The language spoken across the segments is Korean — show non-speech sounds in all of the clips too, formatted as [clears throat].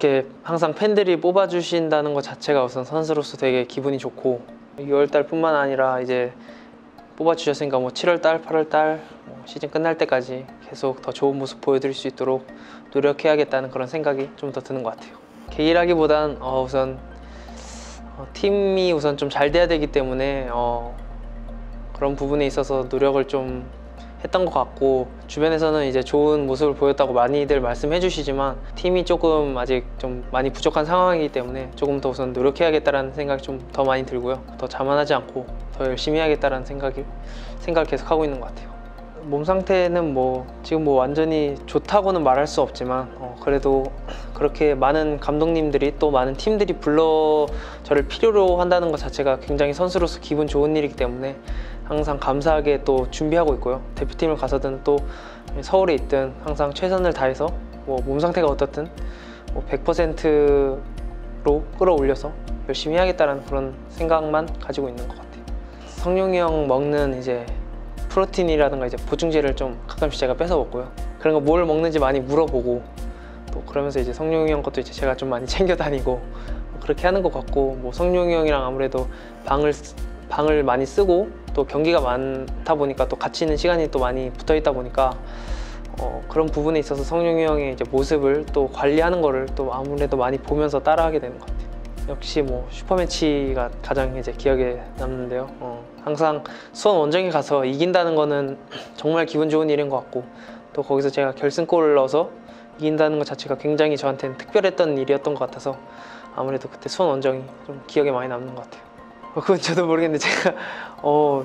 그렇게 항상 팬들이 뽑아주신다는 것 자체가 우선 선수로서 되게 기분이 좋고 6월달 뿐만 아니라 이제 뽑아주셨으니까 뭐 7월달, 8월달 뭐 시즌 끝날 때까지 계속 더 좋은 모습 보여드릴 수 있도록 노력해야겠다는 그런 생각이 좀 더 드는 것 같아요. 계기라기보단 어, 우선 어, 팀이 우선 좀 잘 돼야 되기 때문에 어, 그런 부분에 있어서 노력을 좀 했던 것 같고 주변에서는 이제 좋은 모습을 보였다고 많이들 말씀해 주시지만 팀이 조금 아직 좀 많이 부족한 상황이기 때문에 조금 더 우선 노력해야겠다라는 생각이 좀 더 많이 들고요. 더 자만하지 않고 더 열심히 해야겠다라는 생각이 생각을 계속 하고 있는 것 같아요 몸 상태는 뭐 지금 뭐 완전히 좋다고는 말할 수 없지만 어, 그래도 그렇게 많은 감독님들이 또 많은 팀들이 불러 저를 필요로 한다는 것 자체가 굉장히 선수로서 기분 좋은 일이기 때문에 항상 감사하게 또 준비하고 있고요. 대표팀을 가서든 또 서울에 있든 항상 최선을 다해서 뭐 몸 상태가 어떻든 뭐 100%로 끌어올려서 열심히 해야겠다는 그런 생각만 가지고 있는 것 같아요. 성룡이 형 먹는 이제 프로틴이라든가 이제 보충제를 좀 가끔씩 제가 뺏어 먹고요. 그런 거 뭘 먹는지 많이 물어보고 또 그러면서 이제 성룡이 형 것도 이제 제가 좀 많이 [laughs] 챙겨 다니고 뭐 그렇게 하는 것 같고 뭐 성룡이 형이랑 아무래도 방을 쓰- 방을 많이 쓰고 또 경기가 많다 보니까 또 같이 있는 시간이 또 많이 붙어 있다 보니까 어, 그런 부분에 있어서 성룡이 형의 이제 모습을 또 관리하는 거를 또 아무래도 많이 보면서 따라하게 되는 것 같아요. 역시 뭐 슈퍼매치가 가장 이제 기억에 남는데요. 어, 항상 수원 원정에 가서 이긴다는 거는 정말 기분 좋은 일인 것 같고 또 거기서 제가 결승골을 넣어서 이긴다는 것 자체가 굉장히 저한테는 특별했던 일이었던 것 같아서 아무래도 그때 수원 원정이 좀 기억에 많이 남는 것 같아요. 어, 그건 저도 모르겠는데 제가 [laughs] 어,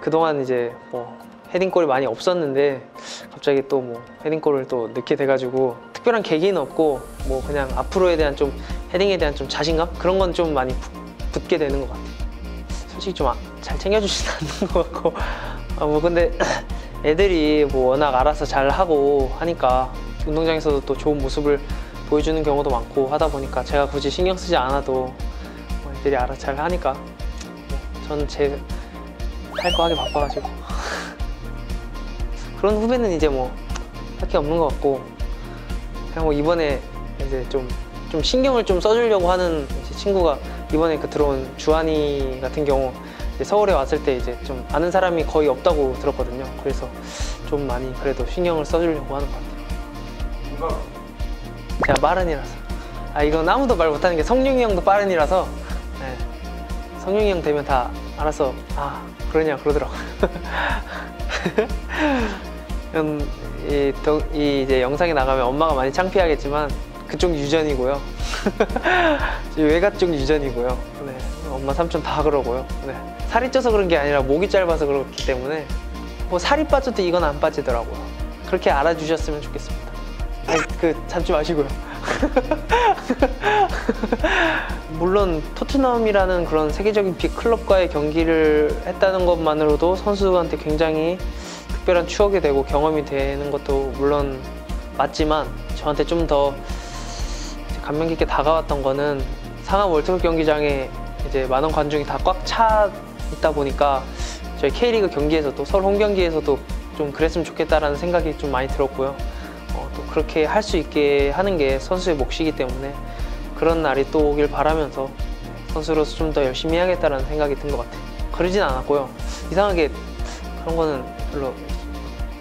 그동안 이제 뭐 헤딩골이 많이 없었는데 갑자기 또 뭐 헤딩골을 또 넣게 돼가지고 특별한 계기는 없고 뭐 그냥 앞으로에 대한 좀 헤딩에 대한 좀 자신감 그런 건 좀 많이 붙- 붙게 되는 것 같아요. 솔직히 좀 잘 챙겨주지는 않는 [laughs] 것 같고. 아, 뭐 근데 [clears throat] 애들이 뭐 워낙 알아서 잘 하고 하니까 운동장에서도 또 좋은 모습을 보여주는 경우도 많고 하다 보니까 제가 굳이 신경 쓰지 않아도 뭐 애들이 알아서 잘 하니까 네, 저는 제 할 거 하기 바빠가지고. [laughs] 그런 후배는 이제 뭐 딱히 없는 것 같고 그냥 뭐 이번에 이제 좀, 좀 신경을 좀 써주려고 하는 친구가 이번에 그 들어온 주한이 같은 경우 서울에 왔을 때 이제 좀 아는 사람이 거의 없다고 들었거든요. 그래서 좀 많이 그래도 신경을 써주려고 하는 것 같아요. 제가 빠른이라서. 아 이건 아무도 말 못하는 게 성룡이 형도 빠른이라서 네. 성룡이 형 되면 다 알아서 아 그러냐 그러더라고. [laughs] 음, 이, 동- 이 이제 영상에 나가면 엄마가 많이 창피하겠지만 그쪽 유전이고요. [laughs] 외가 쪽 유전이고요. 네, 엄마 삼촌 다 그러고요. 네. 살이 쪄서 그런 게 아니라 목이 짧아서 그렇기 때문에 뭐 살이 빠져도 이건 안 빠지더라고요. 그렇게 알아주셨으면 좋겠습니다. 아니, 그 참지 마시고요. [laughs] 물론 토트넘이라는 그런 세계적인 빅 클럽과의 경기를 했다는 것만으로도 선수한테 굉장히 특별한 추억이 되고 경험이 되는 것도 물론 맞지만 저한테 좀 더 감명 깊게 다가왔던 거는 상암 월드컵 경기장에 이제 많은 관중이 다 꽉 차 있다 보니까 저희 K리그 경기에서도 서울 홈 경기에서도 좀 그랬으면 좋겠다라는 생각이 좀 많이 들었고요. 어, 또 그렇게 할 수 있게 하는 게 선수의 몫이기 때문에 그런 날이 또 오길 바라면서 선수로서 좀 더 열심히 해야겠다라는 생각이 든 것 같아요. 그러진 않았고요. 이상하게 그런 거는 별로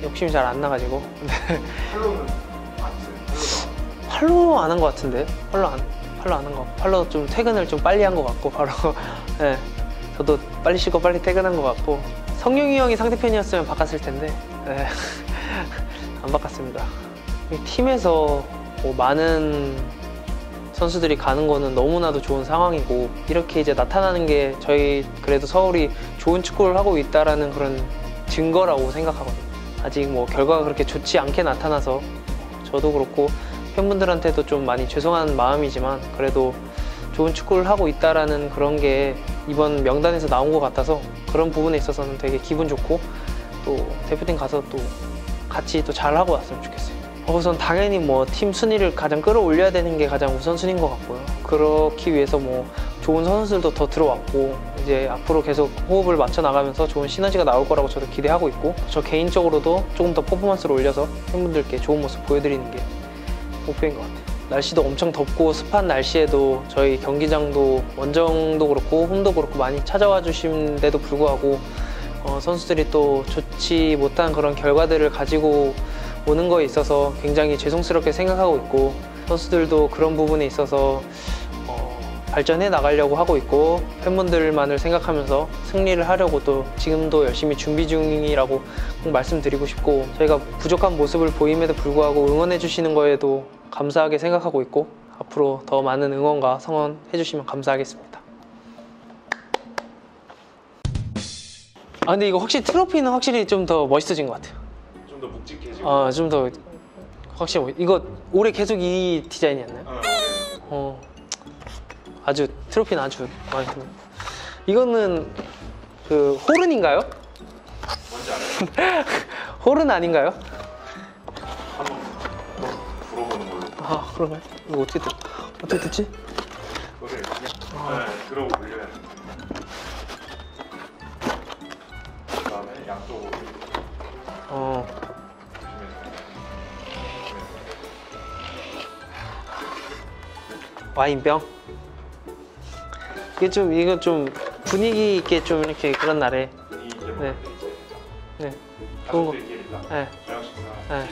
욕심이 잘 안 나가지고 [laughs] 팔로우는 맞지? 팔로우 안한 것 같은데 팔로 안 팔로 안 한 거. 팔로 좀 퇴근을 좀 빨리 한 것 같고 바로 [laughs] 예 저도 빨리 쉬고 빨리 퇴근한 것 같고 성룡이 형이 상대편이었으면 바꿨을 텐데 예, [laughs] 안 바꿨습니다. 이 팀에서 뭐 많은 선수들이 가는 거는 너무나도 좋은 상황이고 이렇게 이제 나타나는 게 저희 그래도 서울이 좋은 축구를 하고 있다라는 그런 증거라고 생각하거든요. 아직 뭐 결과가 그렇게 좋지 않게 나타나서 저도 그렇고 팬분들한테도 좀 많이 죄송한 마음이지만 그래도 좋은 축구를 하고 있다라는 그런 게 이번 명단에서 나온 것 같아서 그런 부분에 있어서는 되게 기분 좋고 또 대표팀 가서 또 같이 또 잘하고 왔으면 좋겠어요. 어, 우선 당연히 뭐 팀 순위를 가장 끌어올려야 되는 게 가장 우선순위인 것 같고요. 그렇기 위해서 뭐 좋은 선수들도 더 들어왔고 이제 앞으로 계속 호흡을 맞춰 나가면서 좋은 시너지가 나올 거라고 저도 기대하고 있고 저 개인적으로도 조금 더 퍼포먼스를 올려서 팬분들께 좋은 모습 보여드리는 게 목표인 것 같아요. 날씨도 엄청 덥고 습한 날씨에도 저희 경기장도 원정도 그렇고 홈도 그렇고 많이 찾아와 주신데도 불구하고 어, 선수들이 또 좋지 못한 그런 결과들을 가지고 오는 거에 있어서 굉장히 죄송스럽게 생각하고 있고 선수들도 그런 부분에 있어서 어, 발전해 나가려고 하고 있고 팬분들만을 생각하면서 승리를 하려고 또 지금도 열심히 준비 중이라고 꼭 말씀드리고 싶고 저희가 부족한 모습을 보임에도 불구하고 응원해 주시는 거에도 감사하게 생각하고 있고 앞으로 더 많은 응원과 성원 해 주시면 감사하겠습니다. 아 근데 이거 확실히 트로피는 확실히 좀 더 멋있어진 것 같아요. 좀 더 묵직해지고. 아좀 더 확실히 멋- 이거 올해 계속 이 디자인이었나요? 아주 트로피는 아주 마음에 듭니다. 이거는 그 호른인가요? 호른 [laughs] 아닌가요? 한번 불어보는 걸로. 아 그런가요? 이거 어떻게 듣 어떻게 듣지? 그거를 아. 네, 들어 올려야 돼. 그다음에 양쪽으로 어 와인병. 이게 좀 이거 좀 분위기 있게 좀 이렇게 그런 날에 네. 네 좋은 거. 네. 네.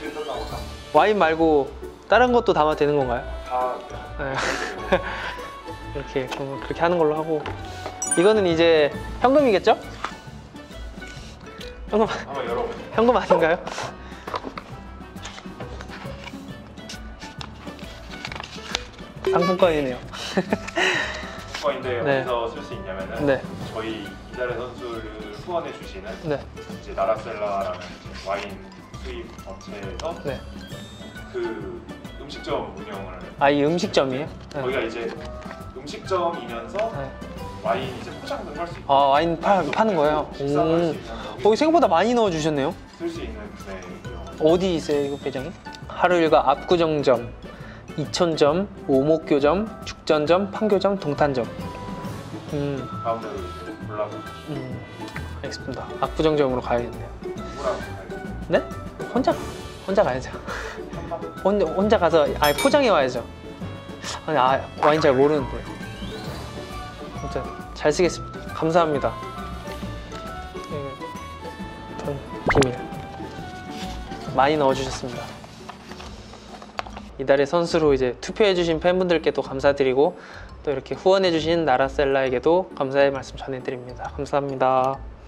와인 말고 다른 것도 담아 되는 건가요? 다 네. [laughs] 이렇게 그렇게 하는 걸로 하고 이거는 이제 현금이겠죠? 현금. [laughs] 현금 아닌가요? [laughs] 상품권이네요. 거인데 네. 어디서 쓸 수 있냐면은 네, 저희 이달의 선수를 후원해 주시는 네, 이제 나라셀라라는 이제 와인 수입 업체에서 네. 그 음식점 운영을 아 이 음식점이에요? 네. 저희가 이제 음식점이면서 네. 와인 이제 포장도 할 수 있고 아 와인 파, 파는 거예요? 할수 음. 있는 어 생각보다 많이 넣어주셨네요. 쓸 수 있는 네, 어디 있어요 이거 매장이? 하루 일과 압구정점, 이천점, 오목교점, 죽전점, 판교점, 동탄점. 음, 가운데로 골라서 음, 알겠습니다. 압구정점으로 가야겠네요. 네? 혼자 혼자 가야죠. 혼자, 혼자 가서 아예 포장해 와야죠. 아니 아, 와인 잘 모르는데. 진짜 잘 쓰겠습니다. 감사합니다. 네, 전 비밀 많이 넣어주셨습니다. 이달의 선수로 이제 투표해주신 팬분들께도 감사드리고 또 이렇게 후원해주신 나라셀라에게도 감사의 말씀 전해드립니다. 감사합니다.